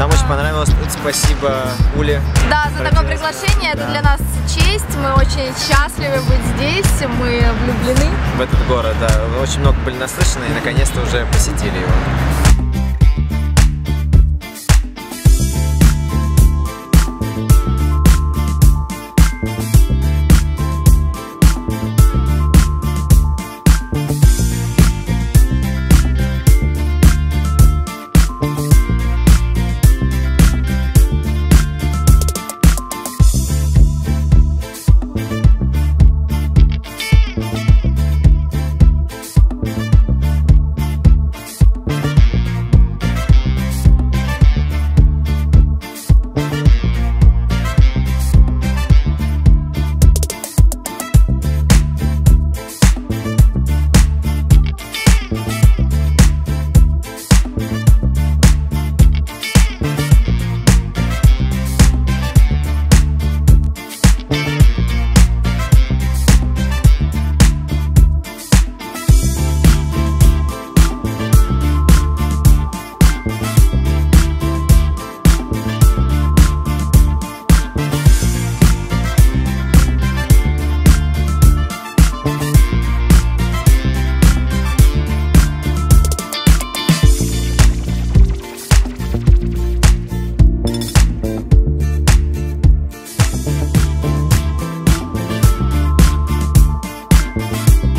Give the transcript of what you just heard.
Нам очень понравилось. Спасибо Уле. Да, за такое приглашение. Это Да. для нас честь. Мы очень счастливы быть здесь. Мы влюблены. в этот город. Да, очень много были наслышаны и наконец-то уже посетили его. Thank